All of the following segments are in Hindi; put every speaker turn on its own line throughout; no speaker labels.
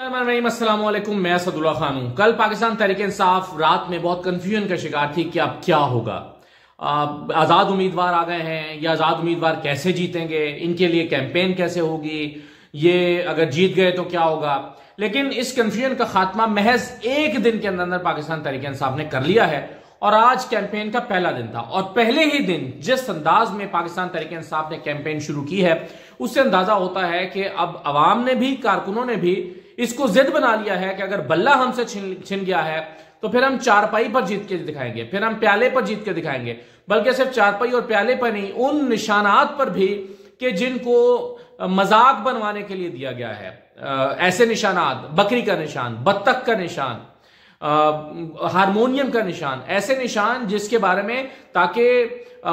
असलम मैं सदुल्ला खान हूँ। कल पाकिस्तान तहरीक इंसाफ रात में बहुत कंफ्यूजन का शिकार थी कि अब क्या होगा। आज़ाद उम्मीदवार आ गए हैं या आज़ाद उम्मीदवार कैसे जीतेंगे? इनके लिए कैंपेन कैसे होगी? ये अगर जीत गए तो क्या होगा? लेकिन इस कंफ्यूजन का खात्मा महज एक दिन के अंदर अंदर पाकिस्तान तहरीक इंसाफ ने कर लिया है और आज कैंपेन का पहला दिन था। और पहले ही दिन जिस अंदाज में पाकिस्तान तरीके इंसाफ ने कैंपेन शुरू की है, उससे अंदाज़ा होता है कि अब आवाम ने भी, कारकुनों ने भी इसको जिद बना लिया है कि अगर बल्ला हमसे छिन छिन गया है तो फिर हम चारपाई पर जीत के दिखाएँगे, फिर हम प्याले पर जीत के दिखाएँगे। बल्कि सिर्फ़ चारपाई और प्याले पर नहीं, उन निशानात पर भी कि जिनको मज़ाक बनवाने के लिए दिया गया है। ऐसे निशानात, बकरी का निशान, बत्तख का निशान हारमोनियम का निशान, ऐसे निशान जिसके बारे में ताकि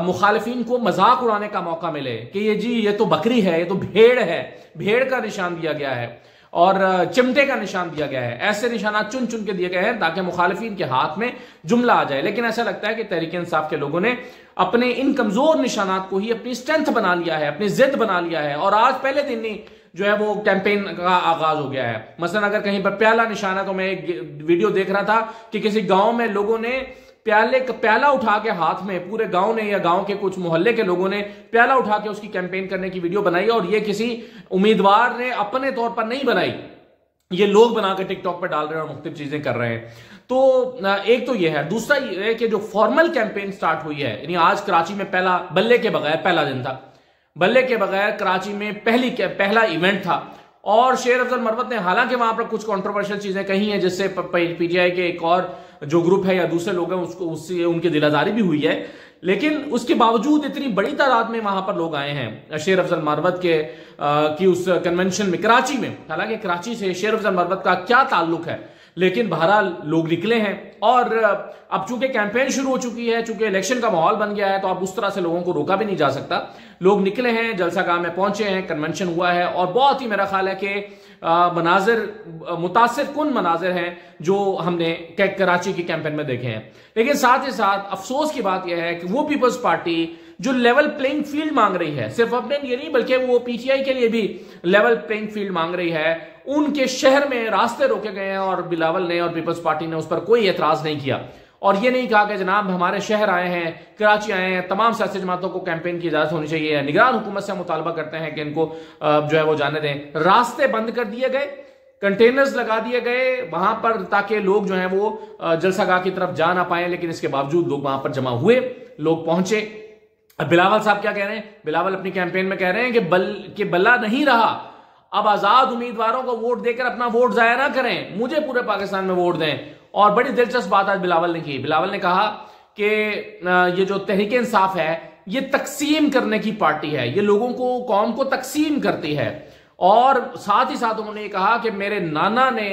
मुखालफिन को मज़ाक उड़ाने का मौका मिले कि ये जी, ये तो बकरी है, ये तो भेड़ है, भेड़ का निशान दिया गया है। और चिमटे का निशान दिया गया है। ऐसे निशानात चुन चुन के दिए गए हैं ताकि मुखालफी के हाथ में जुमला आ जाए। लेकिन ऐसा लगता है कि तहरीक इंसाफ के लोगों ने अपने इन कमज़ोर निशानात को ही अपनी स्ट्रेंथ बना लिया है, अपनी जिद बना लिया है। और आज पहले दिन ही जो है वो कैंपेन का आगाज़ हो गया है। मसलन अगर कहीं पर प्याला निशाना तो मैं एक वीडियो देख रहा था कि किसी गाँव में लोगों ने प्याले, प्याला उठा के हाथ में, पूरे गाँव ने या गाँव के कुछ मोहल्ले के लोगों ने प्याला उठा के उसकी कैंपेन करने की वीडियो बनाई और ये किसी उम्मीदवार ने अपने तौर पर नहीं बनाई। ये लोग बनाकर टिकटॉक पर डाल रहे हैं और मुख्तु चीज़ें कर रहे हैं। तो एक तो ये है। दूसरा ये कि जो फॉर्मल कैंपेन स्टार्ट हुई है, यानी आज कराची में पहला, बल्ले के बगैर पहला दिन था। बल्ले के बगैर कराची में पहली, पहला इवेंट था। और शेर अफजल मरवत ने, हालाँकि वहाँ पर कुछ कंट्रोवर्शियल चीज़ें कही हैं, जिससे पीटीआई के एक और जो ग्रुप है या दूसरे लोग हैं उसको उससे उनकी दिलाजारी भी हुई है। लेकिन उसके बावजूद इतनी बड़ी तादाद में वहाँ पर लोग आए हैं। शेर अफजल मरवत के आ, की उस कन्वेंशन में कराची में। हालाँकि कराची से शेर अफजल मरवत का क्या ताल्लुक है? लेकिन बहरहाल लोग निकले हैं। और अब चूँकि कैंपेन शुरू हो चुकी है चूँकि इलेक्शन का माहौल बन गया है तो अब उस तरह से लोगों को रोका भी नहीं जा सकता। लोग निकले हैं जलसा गाह में पहुँचे हैं कन्वेंशन हुआ है। और बहुत ही मेरा ख्याल है कि मनाजिर, मुतासर कन मनाजिर हैं जो हमने कराची की कैंपेन में देखे हैं? लेकिन साथ ही साथ अफसोस की बात यह है कि वो पीपल्स पार्टी जो लेवल प्लेइंग फ़ील्ड मांग रही है, सिर्फ़ अपने लिए नहीं, बल्कि वो पीटीआई के लिए भी लेवल प्लेइंग फ़ील्ड मांग रही है। उनके शहर में रास्ते रोके गए हैं और बिलावल ने और पीपल्स पार्टी ने उस पर कोई एतराज़ नहीं किया। और ये नहीं कहा कि जनाब हमारे शहर आए हैं, कराची आए हैं, तमाम सियासी जमातों को कैंपेन की इजाज़त होनी चाहिए। निगरान हुकूमत से मुतालबा करते हैं कि इनको जो है वो जाने दें। रास्ते बंद कर दिए गए कंटेनर्स लगा दिए गए, वहाँ पर ताकि लोग जो है वो जलसागाह की तरफ़ जा ना पाए, लेकिन इसके बावजूद लोग वहाँ पर जमा हुए, लोग पहुँचे। बिलावल साहब क्या कह रहे हैं? बिलावल अपनी कैंपेन में कह रहे हैं कि बल, के बल्ला नहीं रहा। अब आज़ाद उम्मीदवारों को वोट देकर अपना वोट जाया ना करें। मुझे पूरे पाकिस्तान में वोट दें। और बड़ी दिलचस्प बात आज बिलावल ने की। बिलावल ने कहा कि ये जो तहरीक इंसाफ है, ये तकसीम करने की पार्टी है। ये लोगों को, कौम को तकसीम करती है। और साथ ही साथ उन्होंने ये कहा कि मेरे नाना ने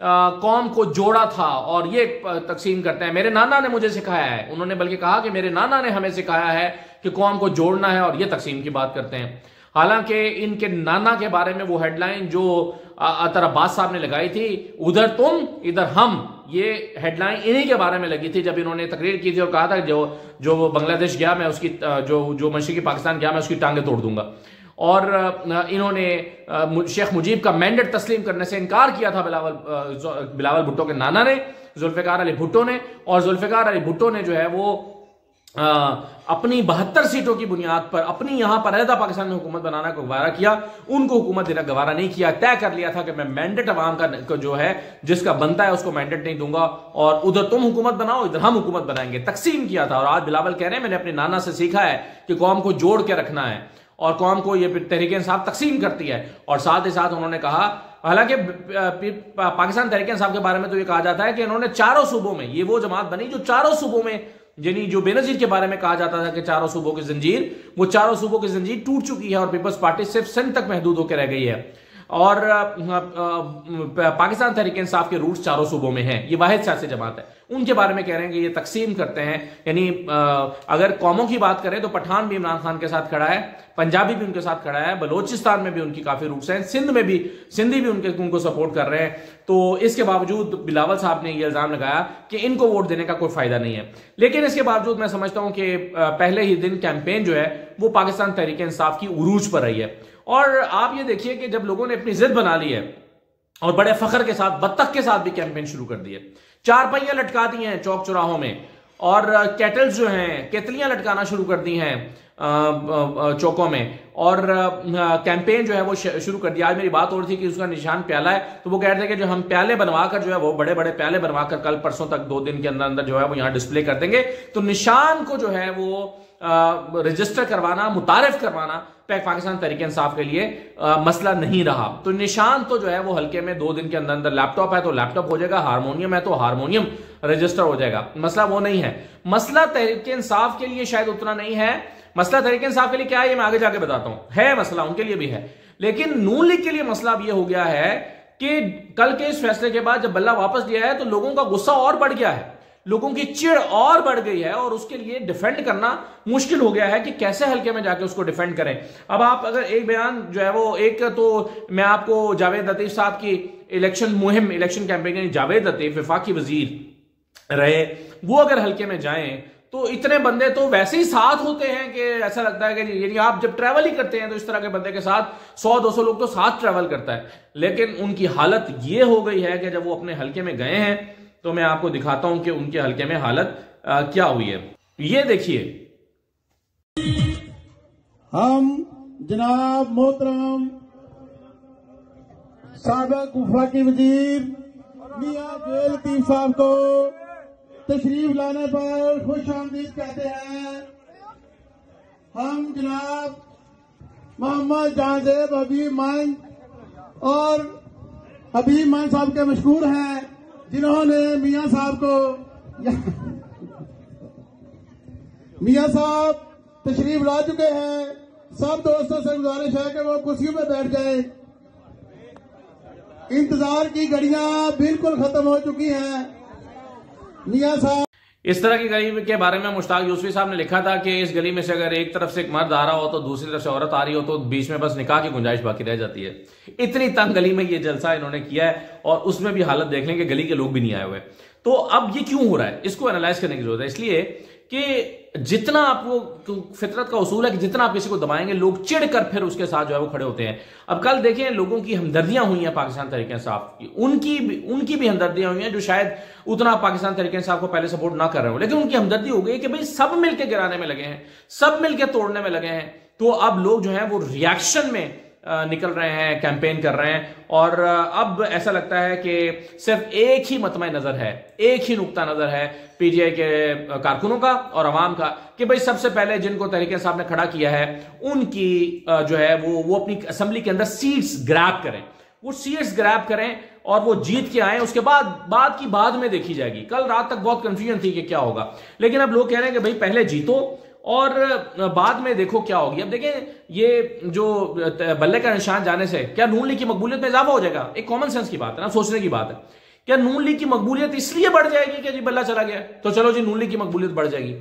कौम को जोड़ा था और ये तकसीम करते हैं। मेरे नाना ने मुझे सिखाया है। उन्होंने बल्कि कहा कि मेरे नाना ने हमें सिखाया है कि कौम को जोड़ना है और ये तकसीम की बात करते हैं। हालाँकि इनके नाना के बारे में वो हेडलाइन जो अतर अब्बास साहब ने लगाई थी, उधर तुम, इधर हम, ये हेडलाइन इन्हीं के बारे में लगी थी जब इन्होंने तकरीर की थी और कहा था जो जो बांग्लादेश गया, मैं उसकी जो जो मशीकी पाकिस्तान गया, मैं उसकी टांगे तोड़ दूँगा। और इन्होंने शेख मुजीब का मैंडेट तस्लीम करने से इनकार किया था बिलावल बिलावल भुट्टो के नाना ने, जुल्फ़िकार अली भुट्टो ने, और जुल्फ़िकार अली भुट्टो ने जो है वो आ, अपनी बहत्तर सीटों की बुनियाद पर अपनी यहाँ पर अलहदा पाकिस्तान में हुकूमत बनाना को गवारा किया उनको हुकूमत देना गवारा नहीं किया तय कर लिया था कि मैं मैंडेट अवाम का जो है जिसका बनता है उसको मैंडेट नहीं दूँगा और उधर तुम हुकूमत बनाओ इधर हम हुकूमत बनाएँगे तकसीम किया था और आज बिलावल कह रहे हैं मैंने अपने नाना से सीखा है कि कौम को जोड़ के रखना है और कौम को ये तहरीक इंसाफ तकसीम करती है और साथ ही साथ उन्होंने कहा हालाँकि पाकिस्तान तहरीक इंसाफ के बारे में तो ये कहा जाता है कि इन्होंने चारों सूबों में ये वो जमात बनी जो चारों सूबों में यानी जो बेनजीर के बारे में कहा जाता था कि चारों सूबों की जंजीर, वो चारों सूबों की जंजीर टूट चुकी है और पीपल्स पार्टी सिर्फ़ सेंट तक महदूद होकर रह गई है। और पाकिस्तान तहरीक इंसाफ के रूट चारों सूबों में हैं, ये वाहिद सियासी जमात है। उनके बारे में कह रहे हैं कि ये तकसीम करते हैं, यानी अगर कौमों की बात करें तो पठान भी इमरान खान के साथ खड़ा है, पंजाबी भी उनके साथ खड़ा है, बलोचिस्तान में भी उनकी काफ़ी रूट्स हैं, सिंध में भी, सिंधी भी उनके, उनको सपोर्ट कर रहे हैं। तो इसके बावजूद बिलावल साहब ने यह इल्ज़ाम लगाया कि इनको वोट देने का कोई फ़ायदा नहीं है। लेकिन इसके बावजूद मैं समझता हूँ कि पहले ही दिन कैंपेन जो है, वो पाकिस्तान तहरीक इंसाफ की उरूज पर रही है। और आप ये देखिए कि जब लोगों ने अपनी जिद बना ली है और बड़े फखर के साथ, बत्तख के साथ भी कैंपेन शुरू कर दिए। चार पहिया लटका दी हैं चौक चौराहों में और कैटल्स जो हैं, केतलियाँ लटकाना शुरू कर दी हैं चौकों में। और कैंपेन जो है वो शुरू कर दिया। आज मेरी बात और थी कि उसका निशान प्याला है तो वो कह रहे थे कि जो हम प्याले बनवाकर जो है वो बड़े बड़े प्याले बनवाकर कल परसों तक दो दिन के अंदर अंदर जो है वो यहाँ डिस्प्ले कर देंगे। तो निशान को जो है वो रजिस्टर करवाना, मुतारफ करवाना पाकिस्तान तरीके इंसाफ के लिए आ, मसला नहीं रहा। तो निशान तो जो है वो हल्के में दो दिन के अंदर अंदर लैपटॉप है तो लैपटॉप हो जाएगा हारमोनियम है तो हारमोनियम रजिस्टर हो जाएगा। मसला वो नहीं है। मसला तरीके इंसाफ के लिए शायद उतना नहीं है। मसला तरीके इंसाफ के लिए क्या है ये मैं आगे जाके बताता हूँ। है मसला उनके लिए भी है। लेकिन नून लीग के लिए मसला अब यह हो गया है कि कल के इस फैसले के बाद जब बल्ला वापस दिया है तो लोगों का गुस्सा और बढ़ गया है। लोगों की चिड़ और बढ़ गई है और उसके लिए डिफेंड करना मुश्किल हो गया है कि कैसे हल्के में जाके उसको डिफेंड करें। अब आप अगर एक बयान जो है वो, एक तो मैं आपको जावेद लतीफ साहब की इलेक्शन मुहिम इलेक्शन कैंपेन जावेद लतीफ, विफाकी वज़ीर रहे, वो अगर हल्के में जाएँ तो इतने बंदे तो वैसे ही साथ होते हैं कि ऐसा लगता है कि यानी आप जब ट्रैवल ही करते हैं तो इस तरह के बंदे के साथ सौ, दो सौ लोग तो साथ ट्रैवल करता है। लेकिन उनकी हालत ये हो गई है कि जब वो अपने हल्के में गए हैं तो मैं आपको दिखाता हूँ कि उनके हल्के में हालत आ, क्या हुई है। ये देखिए।
हम जनाब मोहतरम सबक वफाकी वज़ीर मियाँ जेल लतीफ साहब को तशरीफ़ लाने पर खुश आमदीद कहते हैं। हम जनाब मोहम्मद जहाजेब हबीब मान और हबीब मान साहब के मशहूर हैं। जिन्होंने मियाँ साहब को मियाँ साहब तशरीफ़ ला चुके हैं। सब दोस्तों से गुजारिश है कि वो कुर्सियों में बैठ जाए। इंतज़ार की घड़ियाँ बिल्कुल खत्म हो चुकी हैं। मियाँ साहब
इस तरह की गली के बारे में मुश्ताक यूसफी साहब ने लिखा था कि इस गली में से अगर एक तरफ़ से एक मर्द आ रहा हो तो दूसरी तरफ़ से औरत आ रही हो तो बीच में बस निकाह की गुंजाइश बाकी रह जाती है। इतनी तंग गली में ये जलसा इन्होंने किया है और उसमें भी हालत देख लें कि गली के लोग भी नहीं आए हुए। तो अब ये क्यों हो रहा है? इसको एनालाइज करने की ज़रूरत है। इसलिए कि जितना आप आपको फितरत का उसूल है कि जितना आप किसी को दबाएँगे, लोग चिढ़ कर फिर उसके साथ जो है वो खड़े होते हैं। अब कल देखें, लोगों की हमदर्दियाँ हुई हैं पाकिस्तान तरीके इंसाफ की उनकी भी उनकी भी हमदर्दियाँ हुई हैं जो शायद उतना पाकिस्तान तरीके साहब को पहले सपोर्ट ना कर रहे हो। लेकिन उनकी हमदर्दी हो गई कि भाई सब मिलकर गिराने में लगे हैं, सब मिलकर तोड़ने में लगे हैं। तो अब लोग जो है वो रिएक्शन में निकल रहे हैं कैंपेन कर रहे हैं। और अब ऐसा लगता है कि सिर्फ़ एक ही मतम नज़र है, एक ही नुकता नज़र है पीजीआई के कारकुनों का और आवाम का कि भाई सबसे पहले जिनको तरीके साहब ने खड़ा किया है, उनकी जो है वो वो अपनी असेंबली के अंदर सीट्स ग्रैप करें। वो सीट्स ग्रैप करें और वो जीत के आए, उसके बाद बाद की बाद में देखी जाएगी। कल रात तक बहुत कंफ्यूजन थी कि क्या होगा। लेकिन अब लोग कह रहे हैं कि भाई पहले जीतो और बाद में देखो क्या होगी। अब देखें, ये जो बल्ले का निशान जाने से क्या नून लीग की मकबूलियत में इजाफा हो जाएगा? एक कॉमन सेंस की बात है ना, सोचने की बात है। क्या नून लीग की मकबूलियत इसलिए बढ़ जाएगी कि जी बल्ला चला गया? तो चलो जी, नून लीग की मकबूलियत बढ़ जाएगी।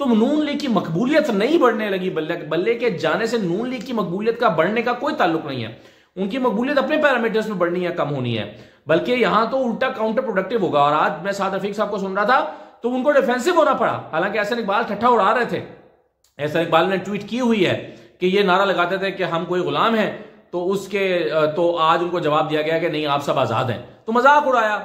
तो नून लीग की मकबूलियत नहीं बढ़ने लगी, बल्ले बल्ले के जाने से नून लीग की मकबूलियत का बढ़ने का कोई ताल्लुक नहीं है। उनकी मकबूलियत अपने पैरामीटर्स में बढ़नी है, कम होनी है। बल्कि यहाँ तो उल्टा काउंटर प्रोडक्टिव होगा। और आज मैं साद रफीक साहब को सुन रहा था तो उनको डिफेंसिव होना पड़ा। हालाँकि ऐसे इकबाल ठट्ठा उड़ा रहे थे। ऐसा इकबाल ने ट्वीट की हुई है कि ये नारा लगाते थे कि हम कोई गुलाम हैं तो उसके तो आज उनको जवाब दिया गया कि नहीं, आप सब आज़ाद हैं। तो मज़ाक उड़ाया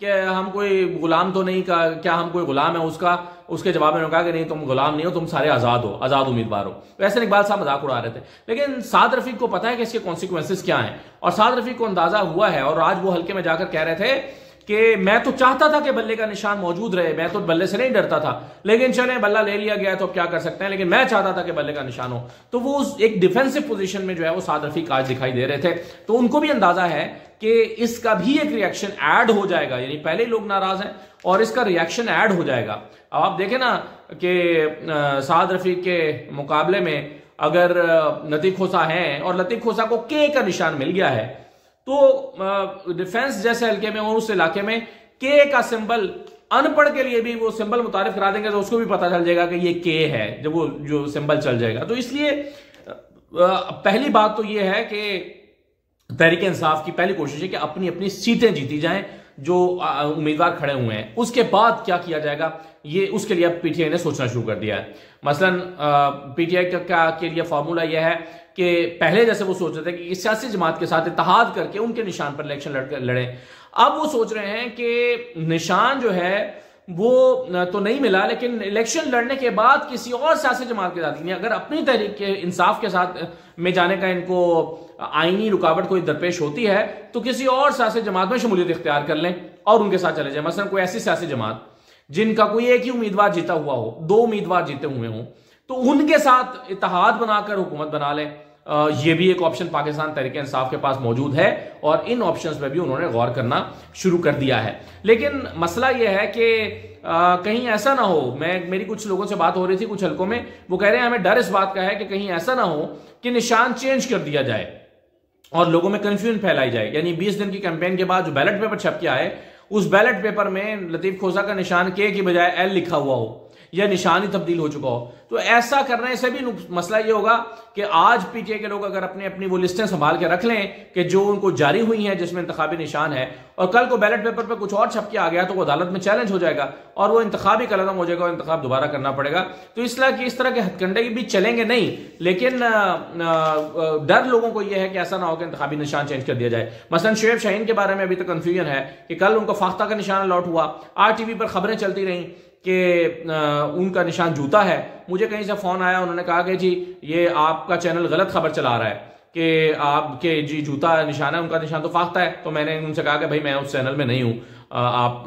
कि हम कोई गुलाम तो नहीं का, क्या हम कोई गुलाम है? उसका, उसके जवाब में कहा कि नहीं, तुम गुलाम नहीं हो, तुम सारे आज़ाद हो, आज़ाद उम्मीदवार हो। वैसे इकबाल साहब मज़ाक उड़ा रहे थे। लेकिन साद रफीक को पता है कि इसके कॉन्सिक्वेंसेस क्या हैं? और साद रफीक को अंदाज़ा हुआ है, और आज वो हल्के में जाकर कह रहे थे कि मैं तो चाहता था कि बल्ले का निशान मौजूद रहे, मैं तो बल्ले से नहीं डरता था। लेकिन चले, बल्ला ले लिया गया तो अब क्या कर सकते हैं? लेकिन मैं चाहता था कि बल्ले का निशान हो। तो वो उस एक डिफेंसिव पोजीशन में जो है, वो साद रफीक आज दिखाई दे रहे थे। तो उनको भी अंदाज़ा है कि इसका भी एक रिएक्शन ऐड हो जाएगा। यानी पहले ही लोग नाराज़ हैं और इसका रिएक्शन ऐड हो जाएगा। अब आप देखें ना कि साद रफीक के मुकाबले में अगर लतीफ खोसा है और लतीफ खोसा को के का निशान मिल गया है तो डिफेंस जैसे हल्के में और उस इलाके में के का सिंबल अनपढ़ के लिए भी वो सिंबल मुतारिफ करा देंगे तो उसको भी पता चल जाएगा कि ये के है, जब वो, जो सिंबल चल जाएगा। तो इसलिए पहली बात तो ये है कि तहरीक इंसाफ की पहली कोशिश है कि अपनी अपनी सीटें जीती जाएँ जो उम्मीदवार खड़े हुए हैं। उसके बाद क्या किया जाएगा? ये उसके लिए पीटीआई ने सोचना शुरू कर दिया है। मसलन पीटीआई का, का के लिए फॉर्मूला यह है कि पहले जैसे वो सोच रहे थे कि सियासी जमात के साथ इतिहाद करके उनके निशान पर इलेक्शन लड़े अब वो सोच रहे हैं कि निशान जो है वो तो नहीं मिला लेकिन इलेक्शन लड़ने के बाद किसी और सियासी जमात के साथ अगर अपनी तहरीक के इंसाफ के साथ में जाने का इनको आईनी रुकावट कोई दरपेश होती है तो किसी और सियासी जमात में शमूलियत इख्तियार कर लें और उनके साथ चले जाए। मसलन कोई ऐसी सियासी जमात जिनका कोई एक ही उम्मीदवार जीता हुआ हो, दो उम्मीदवार जीते हुए हों तो उनके साथ इतिहाद बनाकर हुकूमत बना लें। ये भी एक ऑप्शन पाकिस्तान तरीके इंसाफ के पास मौजूद है और इन ऑप्शन पर भी उन्होंने गौर करना शुरू कर दिया है। लेकिन मसला यह है कि कहीं ऐसा ना हो, मैं, मेरी कुछ लोगों से बात हो रही थी कुछ हल्कों में, वो कह रहे हैं, हमें डर इस बात का है कि कहीं ऐसा ना हो कि निशान चेंज कर दिया जाए और लोगों में कंफ्यूजन फैलाई जाए. यानी 20 दिन की कैंपेन के बाद जो बैलेट पेपर छप के आए, उस बैलेट पेपर में लतीफ खोजा का निशान के की बजाय एल लिखा हुआ हो। या निशान ही तब्दील हो चुका हो। तो ऐसा करने से भी मसला ये होगा कि आज पीटीए के लोग अगर अपनी अपनी वो लिस्टें संभाल के रख लें कि जो उनको जारी हुई हैं, जिसमें इंतबी निशान है, और कल को बैलेट पेपर पर कुछ और छप के आ गया तो वो अदालत में चैलेंज हो जाएगा, और वो इंतबी कलम हो जाएगा और इंतब दोबारा करना पड़ेगा। तो इसलिए कि इस तरह के हथकंडे भी चलेंगे नहीं, लेकिन डर लोगों को यह है कि ऐसा ना हो कि इंतबी निशान चेंज कर दिया जाए। मसलन शेब शाहीन के बारे में अभी तक कंफ्यूजन है कि कल उनको फाख्ता का निशान अलॉट हुआ। आर पर खबरें चलती रहीं कि उनका निशान जूता है। मुझे कहीं से फ़ोन आया, उन्होंने कहा कि जी, ये आपका चैनल गलत खबर चला रहा है कि आपके जी जूता निशान है, उनका निशान तो फाख्ता है। तो मैंने उनसे कहा कि भाई, मैं उस चैनल में नहीं हूँ। आप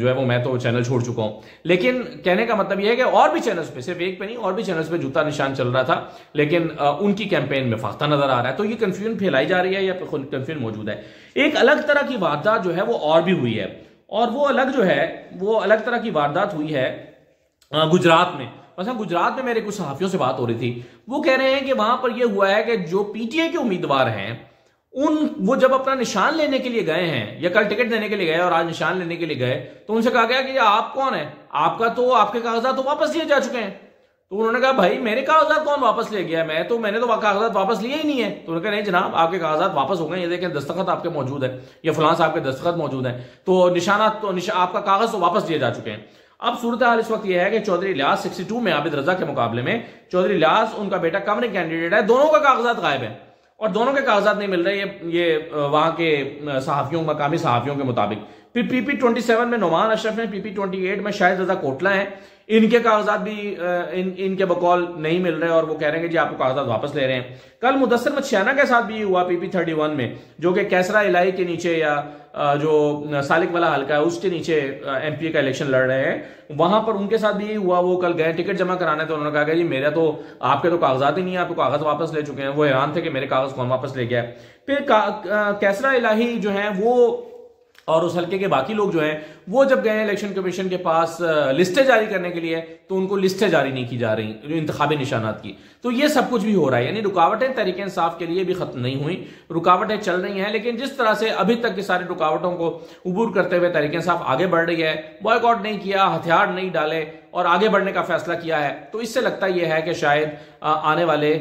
जो है वो, मैं तो चैनल छोड़ चुका हूँ। लेकिन कहने का मतलब यह है कि और भी चैनल्स पे, सिर्फ़ एक पे नहीं, और भी चैनल्स पे जूता निशान चल रहा था, लेकिन उनकी कैंपेन में फाख्ता नज़र आ रहा है। तो ये कन्फ्यूज़न फैलाई जा रही है या कंफ्यूजन मौजूद है। एक अलग तरह की वारदात जो है वो और भी हुई है। और वो अलग जो है, वो अलग तरह की वारदात हुई है गुजरात में। मतलब गुजरात में मेरे कुछ सहाफियों से बात हो रही थी। वो कह रहे हैं कि वहाँ पर यह हुआ है कि जो पीटीए के उम्मीदवार हैं, उन, वो जब अपना निशान लेने के लिए गए हैं, या कल टिकट देने के लिए गए और आज निशान लेने के लिए गए तो उनसे कहा गया कि आप कौन है? आपका तो आपके कागजात तो वापस लिए जा चुके हैं। तो उन्होंने कहा भाई मेरे कागजात कौन वापस ले गया मैं तो मैंने तो कागजात वापस लिए ही नहीं है. तो उन्होंने कहा नहीं जनाब आपके कागजात वापस हो गए ये देखें दस्तखत आपके मौजूद है। या फलां साहब के दस्तखत मौजूद है। तो निशाना तो निशा, आपका कागज़ तो वापस लिए जा चुके हैं। अब सूरत हाल इस वक्त यह है कि चौधरी लियास 62 में आबिद रजा के मुकाबले में चौधरी लियास उनका बेटा कमरे कैंडिडेट है। दोनों का कागजात गायब है। और दोनों के कागजात नहीं मिल रहे ये ये वहाँ के सहाफियों, मकामी सहाफियों के मुताबिक। फिर पीपी ट्वेंटी सेवन में नुमान अशरफ है पीपी ट्वेंटी एट में शायद रजा कोटला है। इनके कागजात भी इन, इनके बकौल नहीं मिल रहे और वो कह रहे हैं कि जी, आपको कागजात वापस ले रहे हैं। कल मुदसर मछियाना के साथ भी हुआ पीपी थर्टी वन में, जो कि कैसरा इलाई के नीचे या जो सालिक वाला हल्का है, उसके नीचे एमपीए का इलेक्शन लड़ रहे हैं। वहाँ पर उनके साथ भी हुआ, वो कल गए टिकट जमा कराने तो उन्होंने कहा जी, मेरा तो आपके तो कागजात ही नहीं है आपको कागज़ वापस ले चुके हैं। वो हैरान थे कि मेरे कागज़ कौन वापस ले गया फिर कैसरा इलाही जो है, वो और उस हल्के के बाकी लोग जो हैं वो जब गए इलेक्शन कमीशन के पास लिस्टें जारी करने के लिए तो उनको लिस्टें जारी नहीं की जा रही इंतबी निशानात की। तो ये सब कुछ भी हो रहा है। यानी रुकावटें तरीके इंसाफ के लिए भी खत्म नहीं हुई। रुकावटें चल रही हैं, लेकिन जिस तरह से अभी तक की सारी रुकावटों को उबूर करते हुए तरीके इंसाफ आगे बढ़ रही है बॉयकॉट नहीं किया, हथियार नहीं डाले, और आगे बढ़ने का फैसला किया है तो इससे लगता यह है कि शायद आने वाले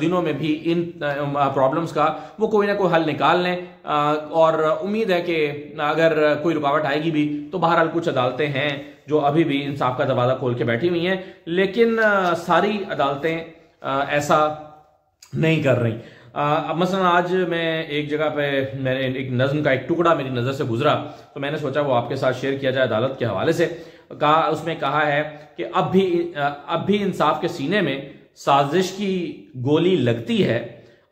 दिनों में भी इन प्रॉब्लम्स का वो कोई ना कोई हल निकाल लें। और उम्मीद है कि अगर कोई रुकावट आएगी भी तो बहरहाल कुछ अदालतें हैं जो अभी भी इंसाफ का दरवाज़ा खोल के बैठी हुई हैं, लेकिन सारी अदालतें ऐसा नहीं कर रही। अब मसलन आज मैं एक जगह पे, मैंने एक नज्म का एक टुकड़ा मेरी नज़र से गुजरा तो मैंने सोचा वो आपके साथ शेयर किया जाए अदालत के हवाले से। कहा उसमें कहा है कि अब भी अब भी इंसाफ के सीने में साजिश की गोली लगती है,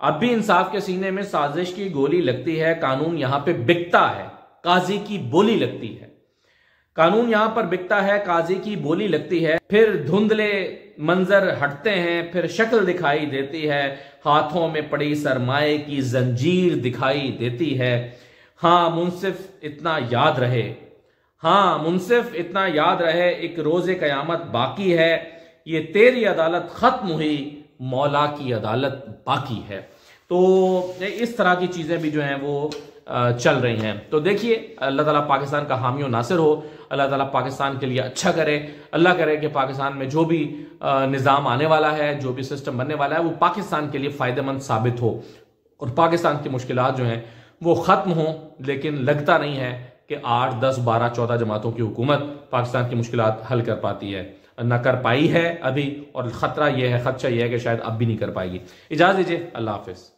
अब भी इंसाफ के सीने में साजिश की गोली लगती है, कानून यहाँ पे बिकता है, काजी की बोली लगती है। कानून यहाँ पर बिकता है, काजी की बोली लगती है, फिर धुंधले मंजर हटते हैं, फिर शक्ल दिखाई देती है, हाथों में पड़ी सरमाए की जंजीर दिखाई देती है। हाँ, मुनसिफ इतना याद रहे। हाँ मुनसिफ इतना याद रहे, एक रोज कयामत बाकी है, ये तेरी अदालत खत्म हुई, मौला की अदालत बाकी है। तो इस तरह की चीज़ें भी जो हैं, वो चल रही हैं। तो देखिए, अल्लाह ताला पाकिस्तान का हामी नासिर हो। अल्लाह ताला पाकिस्तान के लिए अच्छा करे। अल्लाह करे कि पाकिस्तान में जो भी निज़ाम आने वाला है, जो भी सिस्टम बनने वाला है, वो पाकिस्तान के लिए फ़ायदेमंद साबित हो। और पाकिस्तान की मुश्किल जो हैं, वो ख़त्म हों, लेकिन लगता नहीं है कि आठ, दस, बारह, चौदह जमातों की हुकूमत पाकिस्तान की मुश्किल हल कर पाती है। न कर पाई है अभी, और खतरा यह है, खदशा यह है कि शायद अब भी नहीं कर पाएगी। इजाज़त दीजिए। अल्लाह हाफिज़।